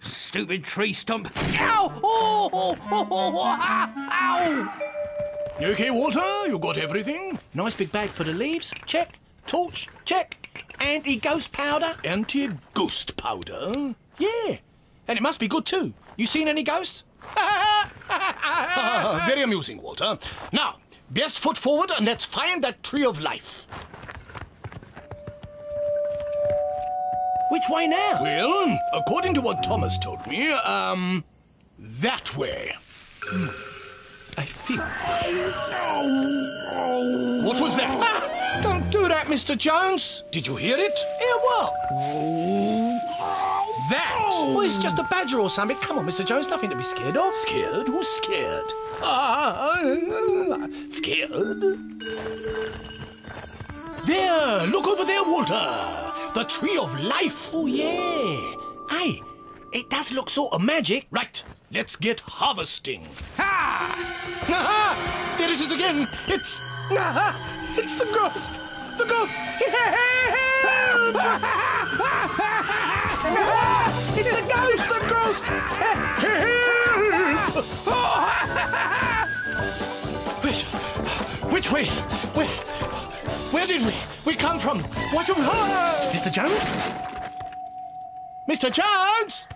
Stupid tree stump! Ow! Oh! Oh! Oh! oh, oh ah, ow! You okay, Walter? You got everything? Nice big bag for the leaves? Check. Torch? Check. Anti-ghost powder? Anti-ghost powder? Yeah. And it must be good too. You seen any ghosts? Very amusing, Walter. Now, best foot forward and let's find that tree of life. Which way now? Well, according to what Thomas told me, um, that way. Hmm. I think. What was that? Ah, don't do that, Mr. Jones. Did you hear it? Hear what? That? Oh, it's just a badger or something. Come on, Mr. Jones, nothing to be scared of. Scared? Who's scared? Ah, scared? There, look over there, Walter. The tree of life. Oh, yeah. Aye, it does look sort of magic. Right, let's get harvesting. Ha! ha! There it is again. It's... It's the ghost. The ghost. it's the ghost. The ghost. Which... Which way? Where... Where did we... We come from? What... Mr. Jones? Mr. Jones?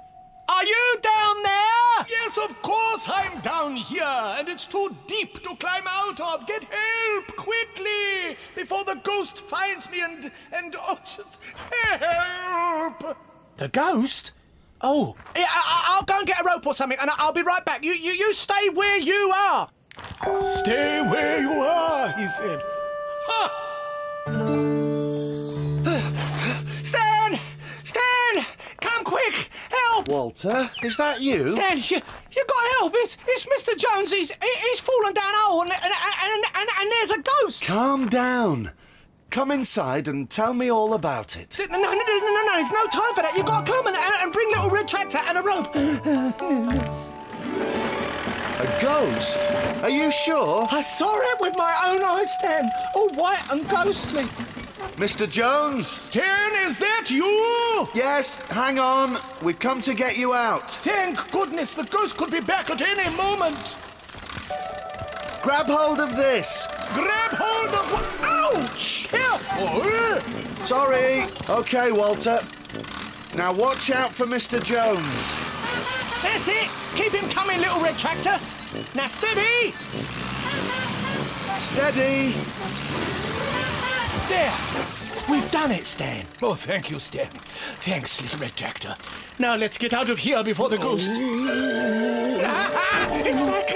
Are you down there? Yes, of course I'm down here, and it's too deep to climb out of. Get help quickly before the ghost finds me and and oh, help! The ghost? Oh, yeah, I, will go and get a rope or something, and I'll be right back. You you you stay where you are. Stay where you are, he said. Huh. quick! Help! Walter, is that you? Stan, you, you got help! It's, it's Mr. Jones. He's, he's fallen down a hole and, and, and, and, and there's a ghost. Calm down. Come inside and tell me all about it. No, no, no, no, no, there's no time for that. You've got to come and, and bring little red tractor and a rope. A ghost? Are you sure? I saw it with my own eyes, Stan. All white and ghostly. Mr. Jones? Stan, is that you? Yes, hang on. We've come to get you out. Thank goodness, the ghost could be back at any moment. Grab hold of this. Grab hold of what? Ouch! Careful! Sorry. Okay, Walter. Now watch out for Mr. Jones. That's it. Keep him coming, little red tractor. Now steady. Steady. There! We've done it, Stan. Oh, thank you, Stan. Thanks, little red tractor. Now let's get out of here before the ghost. ah, it's back!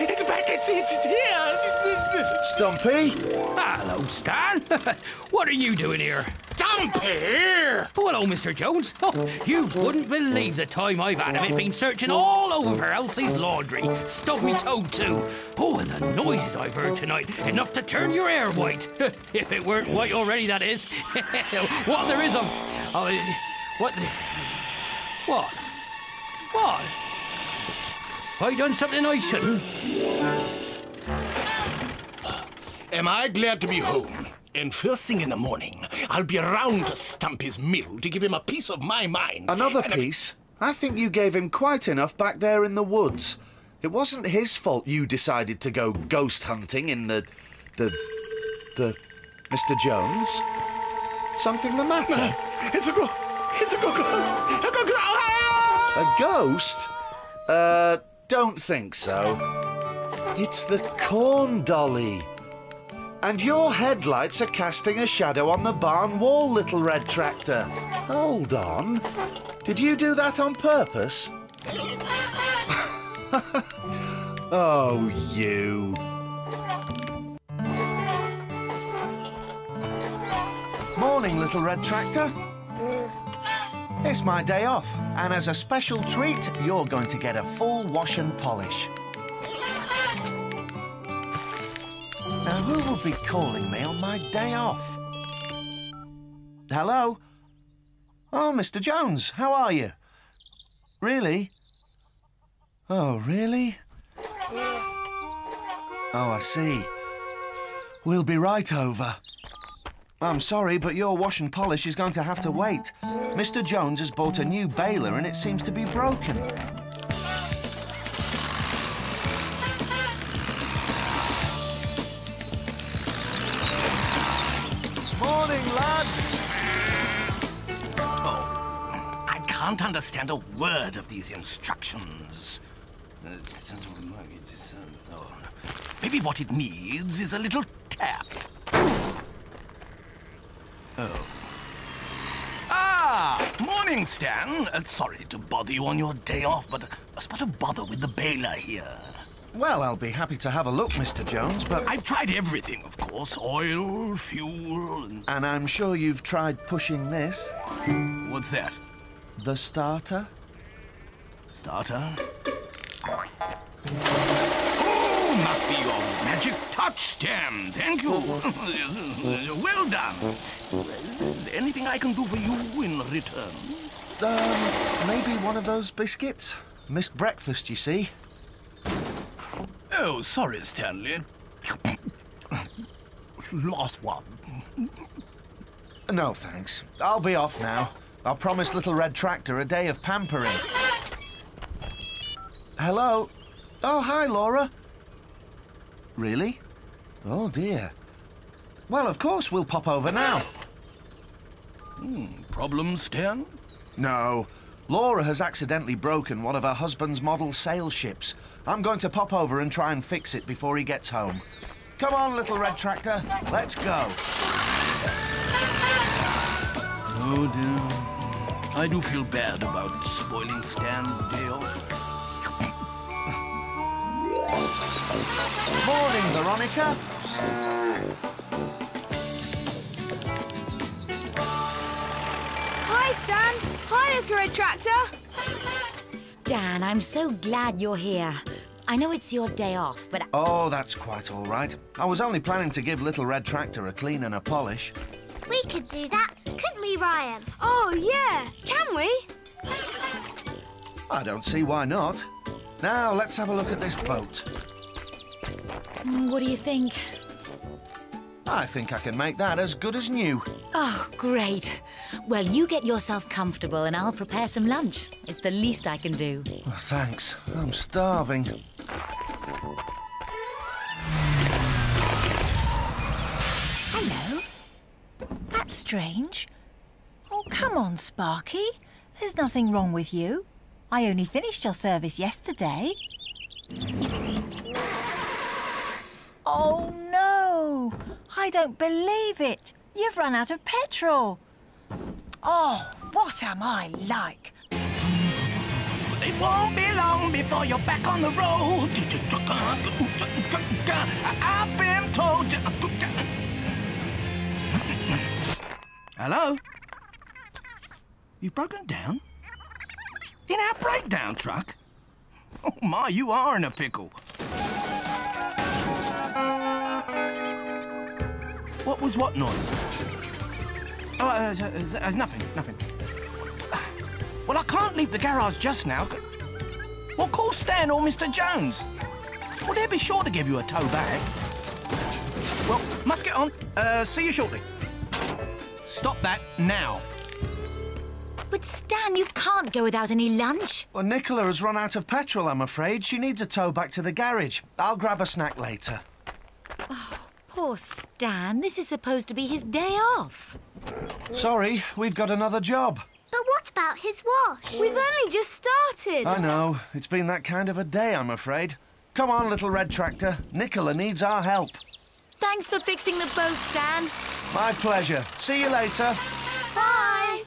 It's back! It's, it's here! Stumpy? Hello, Stan. what are you doing here? Stumpy! Oh, hello, Mr. Jones. Oh, you wouldn't believe the time I've had of it been searching all over for Elsie's laundry. Stubbed me toe, too. Oh, and the noises I've heard tonight, enough to turn your hair white. if it weren't white already, that is. what there is of... Uh, what... The, what? What? I done something I shouldn't? Am I glad to be home? And first thing in the morning, I'll be around to stump his mill to give him a piece of my mind. Another piece? I think you gave him quite enough back there in the woods. It wasn't his fault you decided to go ghost hunting in the... the... the... Mr. Jones? Something the matter? It's a go... It's a go... go, a go, go A ghost? Uh, don't think so. It's the corn dolly. And your headlights are casting a shadow on the barn wall, little red tractor. Hold on. Did you do that on purpose? oh, you. Morning, little red tractor. It's my day off, and as a special treat, you're going to get a full wash and polish. Now, who will be calling me on my day off? Hello? Oh, Mr. Jones, how are you? Really? Oh, really? Oh, I see. We'll be right over. I'm sorry, but your wash and polish is going to have to wait. Mr. Jones has bought a new baler and it seems to be broken. Can't understand a word of these instructions. Maybe what it needs is a little tap. Oh. Ah! Morning, Stan. Uh, sorry to bother you on your day off, but a spot of bother with the baler here. Well, I'll be happy to have a look, Mr. Jones, but... I've tried everything, of course. Oil, fuel, and... And I'm sure you've tried pushing this. What's that? The starter? Starter? Oh, must be your magic touch, Stan. Thank you. well done. Is there anything I can do for you in return? Um, maybe one of those biscuits? Missed breakfast, you see. Oh, sorry, Stanley. Lost one. No, thanks. I'll be off now. I've promised Little Red Tractor a day of pampering. Hello? Oh, hi, Laura. Really? Oh, dear. Well, of course we'll pop over now. Hmm, problem, Stan? No. Laura has accidentally broken one of her husband's model sail ships. I'm going to pop over and try and fix it before he gets home. Come on, little red tractor. Let's go. Oh, dear. I do feel bad about spoiling Stan's day off. Morning, Veronica. Hi, Stan. Hi, Little Red Tractor. Stan, I'm so glad you're here. I know it's your day off, but Oh, that's quite all right. I was only planning to give Little Red Tractor a clean and a polish. We could do that, couldn't we, Ryan? Oh, yeah. Can we? I don't see why not. Now, let's have a look at this boat. Mm, what do you think? I think I can make that as good as new. Oh, great. Well, you get yourself comfortable and I'll prepare some lunch. It's the least I can do. Oh, thanks. I'm starving. That's strange. Oh, come on, Sparky. There's nothing wrong with you. I only finished your service yesterday. Oh, no. I don't believe it. You've run out of petrol. Oh, what am I like? It won't be long before you're back on the road. I've been told. Hello? You've broken down? In our breakdown truck? Oh my, you are in a pickle. What was what noise? Oh, uh, there's, there's nothing, nothing. Well, I can't leave the garage just now. Well, call Stan or Mr. Jones. Well, they'll be sure to give you a tow back. Well, must get on. Uh, see you shortly. Stop that now. But Stan, you can't go without any lunch. Well, Nicola has run out of petrol, I'm afraid. She needs a tow back to the garage. I'll grab a snack later. Oh, poor Stan. This is supposed to be his day off. Sorry, we've got another job. But what about his wash? We've only just started. I know. It's been that kind of a day, I'm afraid. Come on, little red tractor. Nicola needs our help. Thanks for fixing the boat, Stan. My pleasure. See you later. Bye.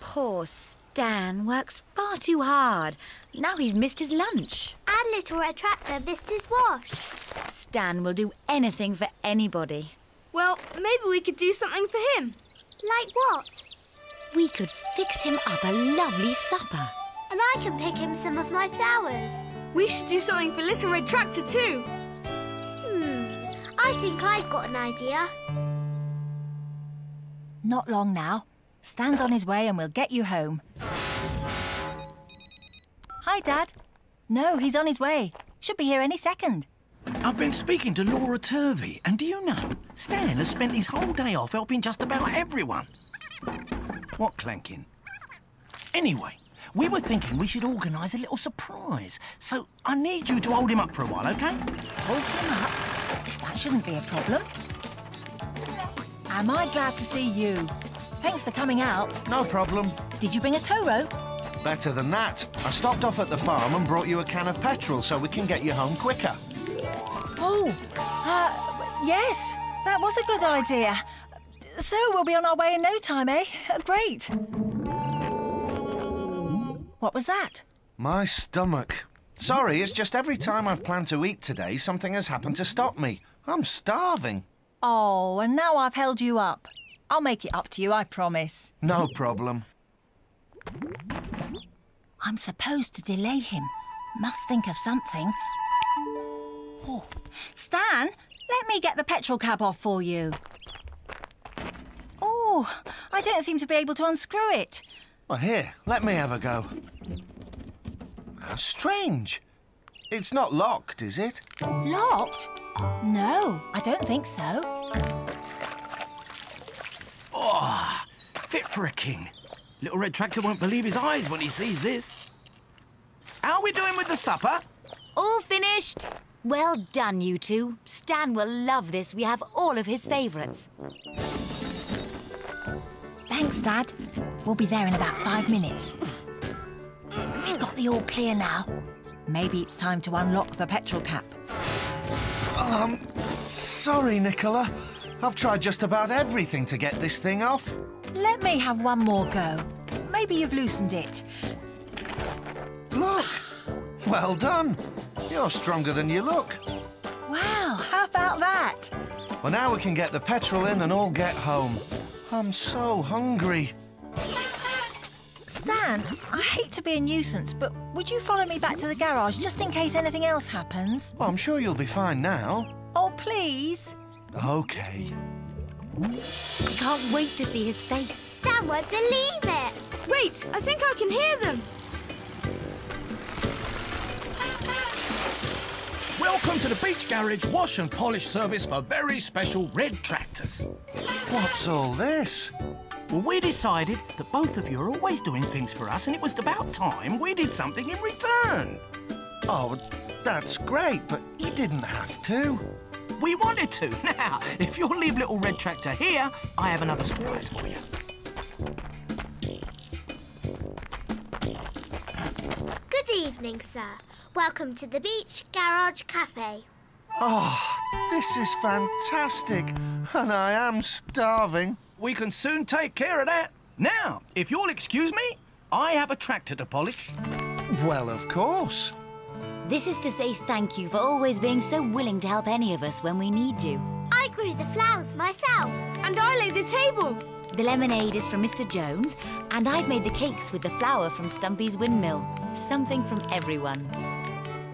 Poor Stan works far too hard. Now he's missed his lunch. And Little Red Tractor missed his wash. Stan will do anything for anybody. Well, maybe we could do something for him. Like what? We could fix him up a lovely supper. And I can pick him some of my flowers. We should do something for Little Red Tractor too. I think I've got an idea. Not long now. Stan's on his way and we'll get you home. Hi, Dad. No, he's on his way. Should be here any second. I've been speaking to Laura Turvey, and do you know, Stan has spent his whole day off helping just about everyone. What clanking? Anyway, we were thinking we should organise a little surprise, so I need you to hold him up for a while, OK? Hold him up? That shouldn't be a problem. Am I glad to see you? Thanks for coming out. No problem. Did you bring a tow rope? Better than that. I stopped off at the farm and brought you a can of petrol so we can get you home quicker. Oh, uh, yes, that was a good idea. So we'll be on our way in no time, eh? Uh, Great. What was that? My stomach. Sorry, it's just every time I've planned to eat today, something has happened to stop me. I'm starving. Oh, and now I've held you up. I'll make it up to you, I promise. No problem. I'm supposed to delay him. Must think of something. Oh, Stan, let me get the petrol cab off for you. Oh, I don't seem to be able to unscrew it. Well, here, let me have a go. How strange. It's not locked, is it? Locked? No, I don't think so. Oh, fit for a king. Little Red Tractor won't believe his eyes when he sees this. How are we doing with the supper? All finished. Well done, you two. Stan will love this. We have all of his favourites. Thanks, Dad. We'll be there in about five minutes. We've got the all clear now. Maybe it's time to unlock the petrol cap. Um, sorry, Nicola. I've tried just about everything to get this thing off. Let me have one more go. Maybe you've loosened it. Look. Well done. You're stronger than you look. Wow, how about that? Well, now we can get the petrol in and all get home. I'm so hungry. Stan, I hate to be a nuisance, but would you follow me back to the garage just in case anything else happens? Well, I'm sure you'll be fine now. Oh, please. OK. I can't wait to see his face. Stan won't believe it. Wait, I think I can hear them. Welcome to the Beach Garage wash and polish service for very special red tractors. What's all this? Well, we decided that both of you are always doing things for us, and it was about time we did something in return. Oh, that's great, but you didn't have to. We wanted to. Now, if you'll leave little Red Tractor here, I have another surprise for you. Good evening, sir. Welcome to the Beach Garage Cafe. Oh, this is fantastic. And I am starving. We can soon take care of that. Now, if you'll excuse me, I have a tractor to polish. Well, of course. This is to say thank you for always being so willing to help any of us when we need you. I grew the flowers myself. And I laid the table. The lemonade is from Mr. Jones, and I've made the cakes with the flour from Stumpy's windmill. Something from everyone.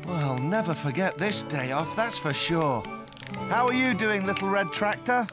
Well, never forget this day off, that's for sure. How are you doing, little red tractor?